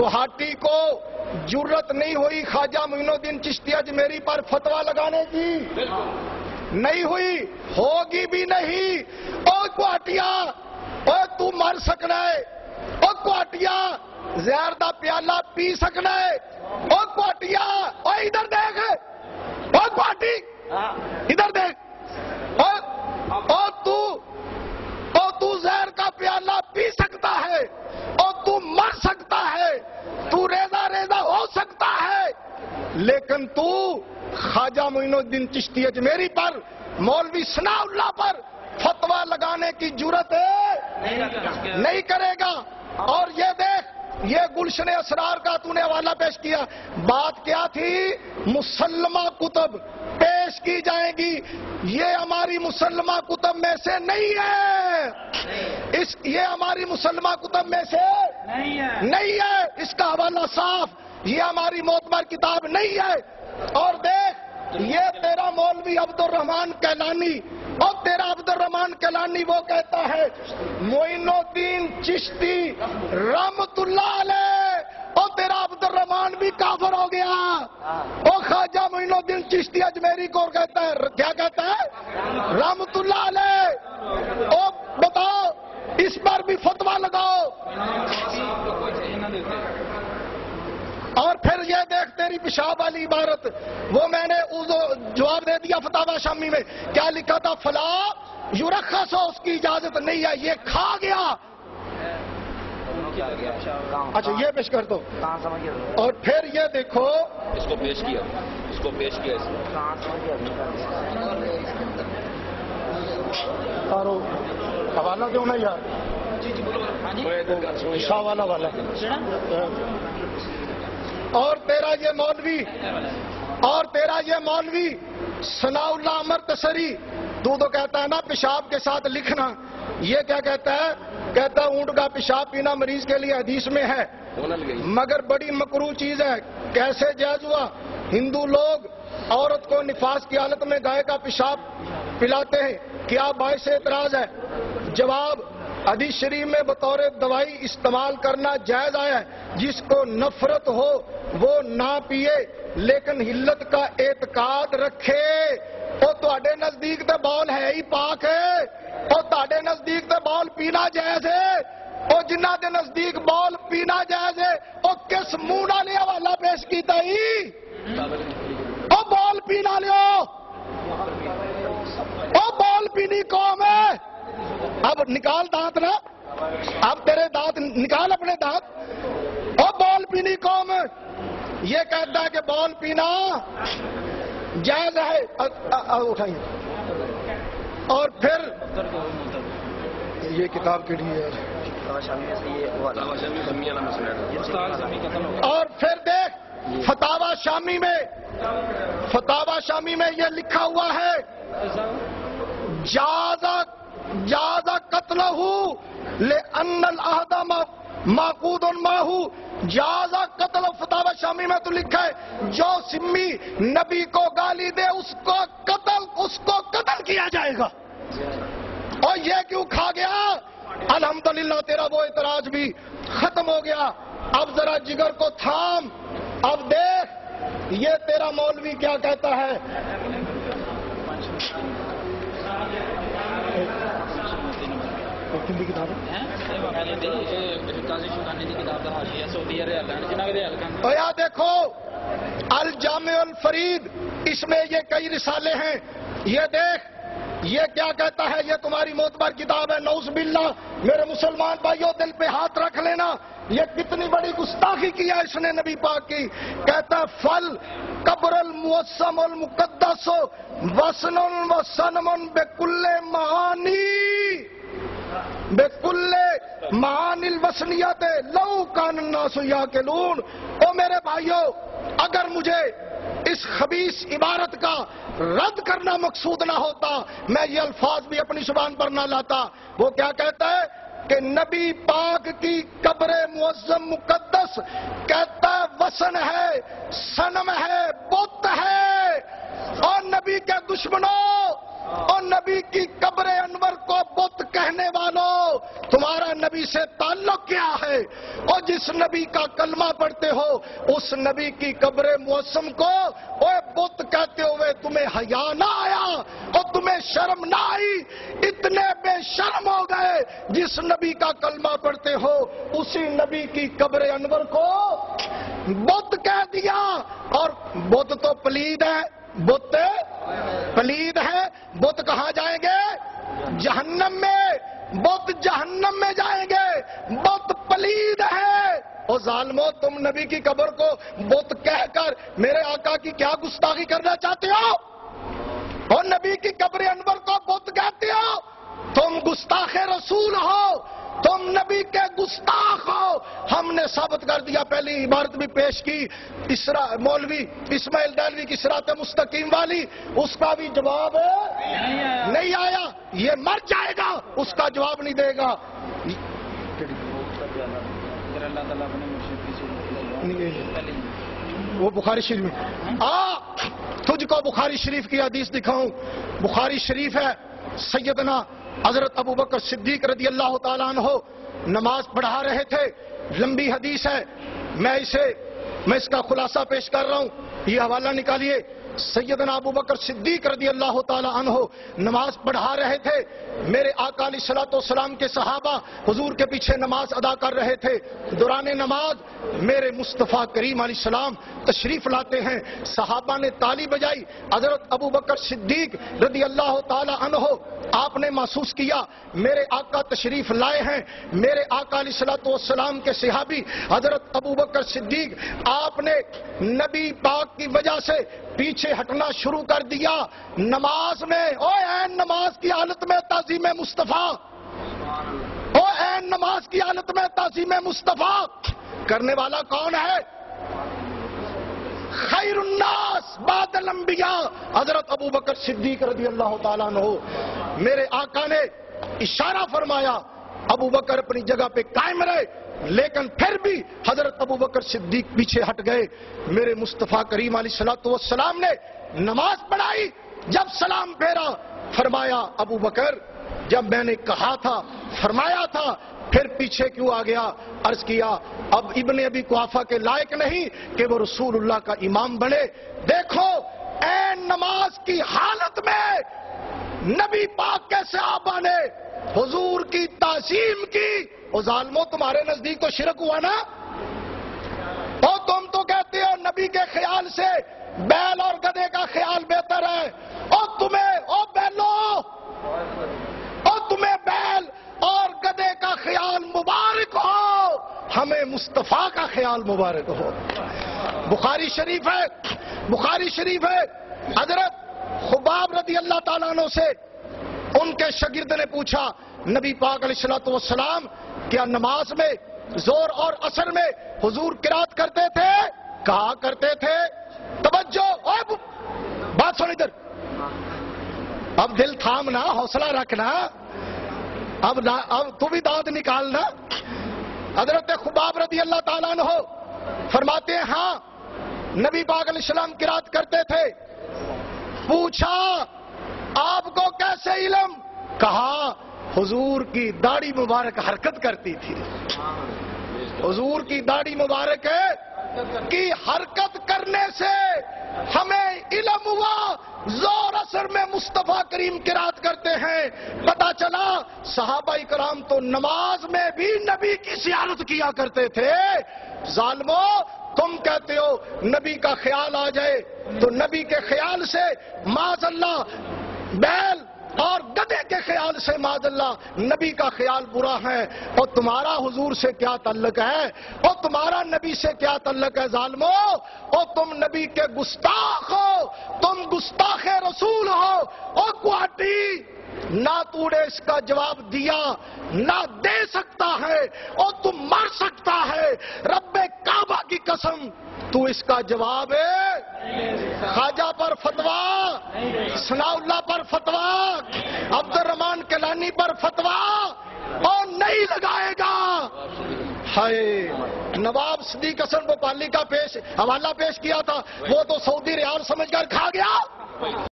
گوہاٹی کو جرت نہیں ہوئی خواجہ معین الدین چشتی اجمیری جی پر فتوا لگانے کی۔ نہیں ہوئی، ہوگی بھی نہیں۔ او گوہٹیا او تو مر سکنا ہے۔ او گوہٹیا زہر دا پیالہ پی سکنا ہے۔ معین الدین چشتی اجمیری پر مولوی سنا اللہ پر فتوہ لگانے کی جورت نہیں کرے گا۔ اور یہ دیکھ یہ گلشن اسرار کا تو نے حوالہ پیش کیا۔ بات کیا تھی؟ مسلمہ کتب پیش کی جائیں گی۔ یہ ہماری مسلمہ کتب میں سے نہیں ہے۔ یہ ہماری مسلمہ کتب میں سے نہیں ہے۔ اس کا حوالہ صاف یہ ہماری موتمر کتاب نہیں ہے۔ اور دیکھ یہ تیرا مولوی عبد الرحمان کیلانی اور تیرا عبد الرحمان کیلانی وہ کہتا ہے موین الدین چشتی رحمت اللہ علیہ. اور تیرا عبد الرحمان بھی کافر ہو گیا۔ اور خواجہ موین الدین چشتی اجمیری کو کہتا ہے، کیا کہتا ہے؟ رحمت اللہ علیہ۔ اور بتاؤ، اس پر بھی فتوا لگاؤ۔ اور پھر یہ دے تیری پیشاب والی عبارت۔ وہ میں نے جواب دے دیا فتح شامی میں۔ کیا لکھا تھا؟ فلا یورکھا ہو اس کی اجازت نہیں ہے۔ یہ کھا گیا۔ اچھا یہ پیش کر دو۔ اور پھر یہ دیکھو۔ اس کو پیش کیا۔ اس کو پیش کیا۔ حوالہ کیوں نہیں یار جی، جی، ہاں جی۔ شاہ والا والا۔ اور تیرا یہ مولوی، اور تیرا یہ مولوی سنا اللہ امر تسری، تو تو کہتا ہے نا پیشاب کے ساتھ لکھنا، یہ کیا کہتا ہے؟ کہتا ہے اونٹ کا پیشاب پینا مریض کے لیے حدیث میں ہے، مگر بڑی مکرو چیز ہے، کیسے جائز ہوا؟ ہندو لوگ عورت کو نفاس کی حالت میں گائے کا پیشاب پلاتے ہیں، کیا باعث اعتراض ہے؟ جواب حدیث شریف میں بطور دوائی استعمال کرنا جائز آیا ہے۔ جس کو نفرت ہو، وہ نہ پیے، لیکن ہلت کا اعتقاد رکھے۔ وہ تے نزدیک دے بال ہے ہی پاک۔ ہے وہ اڈے نزدیک دے بال پینا جائز ہے۔ وہ جنہ دے نزدیک بال پینا جائز ہے وہ کس منہ لیا یہ حوالہ پیش کی ہی؟ وہ بال پینا لیا وہ بال پینی قوم ہے۔ اب نکال دانت نا۔ اب تیرے دانت نکال اپنے دانت۔ اور بال پینی قوم۔ یہ کہتا ہے کہ بال پینا جائز ہے۔ اٹھائیے۔ اور پھر یہ کتاب کے لیے اور پھر دیکھ فتوا شامی میں فتوا شامی میں یہ لکھا ہوا ہے۔ جا جازا قتل معقود ماہو۔ جازہ قتل فتح شامی میں تو لکھا ہے، جو سمی نبی کو گالی دے، اس کو قتل، اس کو قتل کیا جائے گا۔ اور یہ کیوں کھا گیا؟ الحمدللہ تیرا وہ اعتراض بھی ختم ہو گیا۔ اب ذرا جگر کو تھام۔ اب دیکھ، یہ تیرا مولوی کیا کہتا ہے؟ دی کتاب ہے یا دیکھو الجامع الفرید اس میں یہ کئی رسالے ہیں یہ دیکھ یہ کیا کہتا ہے یہ تمہاری موتبر کتاب ہے نوز باللہ میرے مسلمان بھائیوں دل پہ ہاتھ رکھ لینا یہ کتنی بڑی گستاخی کیا اس نے نبی پاک کی کہتا ہے فل قبر الموسم المقدس وسن و سنمن بے مہانی بےکلے مان الوسنیت لو کان الناس یاکلون۔ او میرے بھائیو، اگر مجھے اس خبیص عبارت کا رد کرنا مقصود نہ ہوتا، میں یہ الفاظ بھی اپنی زبان پر نہ لاتا۔ وہ کیا کہتا ہے کہ نبی پاک کی قبر معظم مقدس کہتا ہے وسن ہے سنم ہے، بت ہے۔ اور نبی کے دشمنوں اور نبی کی قبر انور کو بت کہنے والوں، تمہارا نبی سے تعلق کیا ہے؟ اور جس نبی کا کلمہ پڑھتے ہو، اس نبی کی قبر موسم کو اے بت کہتے ہوئے تمہیں حیا نہ آیا اور تمہیں شرم نہ آئی۔ اتنے بے شرم ہو گئے، جس نبی کا کلمہ پڑھتے ہو، اسی نبی کی قبر انور کو بت کہہ دیا۔ اور بت تو پلید ہے، بت پلید ہے بت کہاں جائیں گے؟ جہنم میں۔ بت جہنم میں جائیں گے۔ بت پلید ہے۔ او ظالمو، تم نبی کی قبر کو بت کہہ کر میرے آقا کی کیا گستاخی کرنا چاہتے ہو؟ اور نبی کی قبر انور تم گستاخ رسول ہو، تم نبی کے گستاخ ہو۔ ہم نے ثابت کر دیا، پہلی عبارت بھی پیش کی، اسرا مولوی اسماعیل دہلوی کی سرات مستقیم والی، اس کا بھی جواب نہیں آیا۔ یہ مر جائے گا، اس کا جواب نہیں دے گا۔ وہ بخاری شریف میں۔ آ، تجھ کو بخاری شریف کی حدیث دکھاؤں۔ بخاری شریف ہے سیدنا حضرت ابو بکر صدیق رضی اللہ تعالیٰ عنہ نماز پڑھا رہے تھے۔ لمبی حدیث ہے۔ میں اسے میں اس کا خلاصہ پیش کر رہا ہوں۔ یہ حوالہ نکالیے۔ سیدنا ابو بکر صدیق رضی اللہ تعالی عنہ نماز پڑھا رہے تھے۔ میرے آقا علیہ صلاۃ والسلام کے صحابہ حضور کے پیچھے نماز ادا کر رہے تھے۔ دوران نماز میرے مصطفیٰ کریم علیہ السلام تشریف لاتے ہیں۔ صحابہ نے تالی بجائی۔ حضرت ابو بکر صدیق رضی اللہ تعالی عنہ، آپ نے محسوس کیا۔ میرے آقا تشریف لائے ہیں۔ میرے آقا علیہ صلاۃ والسلام کے صحابی حضرت ابو بکر صدیق، آپ نے نبی پاک کی وجہ سے پیچھے ہٹنا شروع کر دیا۔ نماز میں او این نماز کی حالت میں تعظیم مصطفیٰ۔ او این نماز کی حالت میں تعظیم مصطفیٰ۔ کرنے والا کون ہے؟ خیر الناس بعد الانبیاء۔ حضرت ابو بکر صدیق رضی اللہ تعالیٰ عنہ۔ میرے آقا نے اشارہ فرمایا، ابو بکر اپنی جگہ پہ قائم رہے۔ لیکن پھر بھی حضرت ابو بکر صدیق پیچھے ہٹ گئے۔ میرے مصطفیٰ کریم علیہ صلاحت والسلام نے نماز پڑھائی۔ جب سلام پھیرا، فرمایا، ابو بکر، جب میں نے کہا تھا، فرمایا تھا، پھر پیچھے کیوں آ گیا؟ عرض کیا، اب ابن ابی کوافہ کے لائق نہیں کہ وہ رسول اللہ کا امام بنے۔ دیکھو این نماز کی حالت میں نبی پاک کیسے آپ آنے حضور کی تعظیم کی؟ وہ ظالموں تمہارے نزدیک تو شرک ہوا نا؟ او تم تو کہتے ہو نبی کے خیال سے بیل اور گدے کا خیال بہتر ہے۔ او تمہیں او بیلو! او تمہیں بیل اور گدے کا خیال مبارک ہو۔ ہمیں مصطفیٰ کا خیال مبارک ہو۔ بخاری شریف ہے، بخاری شریف ہے۔ حضرت خباب رضی اللہ تعالیٰ عنہ سے ان کے شاگرد نے پوچھا، نبی پاک علیہ السلط والسلام کیا نماز میں زور اور اثر میں حضور قرات کرتے تھے؟ کہا کرتے تھے؟ توجہ اوے بات سن ادھر۔ اب دل تھامنا، حوصلہ رکھنا۔ اب نا- اب تو بھی دانت نکالنا۔ حضرت خباب رضی اللہ تعالیٰ عنہ فرماتے ہیں ہاں نبی پاک علیہ السلام قرات کرتے تھے۔ پوچھا، آپ کو کیسے علم؟ کہا حضور کی داڑھی مبارک حرکت کرتی تھی۔ حضور کی داڑھی مبارک ہے کی حرکت کرنے سے ہمیں علم ہوا، زور اثر میں مصطفیٰ کریم قرات کرتے ہیں۔ پتا چلا، صحابہ کرام تو نماز میں بھی نبی کی سیارت کیا کرتے تھے۔ ظالمو، تم کہتے ہو، نبی کا خیال آ جائے۔ تو نبی کے خیال سے معذ اللہ، بیل اور گدے کے خیال سے معذ اللہ نبی کا خیال برا ہے۔ اور تمہارا حضور سے کیا تعلق ہے؟ اور تمہارا نبی سے کیا تعلق ہے ظالمو؟ اور تم نبی کے گستاخ ہو، تم گستاخ رسول ہو۔ اور کوٹی نہ تو نے اس کا جواب دیا، نہ دے سکتا ہے، اور تم مر سکتا ہے۔ رب کعبہ کی قسم، تو اس کا جواب ہے خواجہ پر فتوا سنا اللہ پر فتوا عبد الرحمان کلانی پر فتوا اور نہیں لگائے گا۔ ہائے، نواب صدیق حسن بوپالی کا پیش، حوالہ پیش کیا تھا، وہ تو سعودی ریال سمجھ کر کھا گیا۔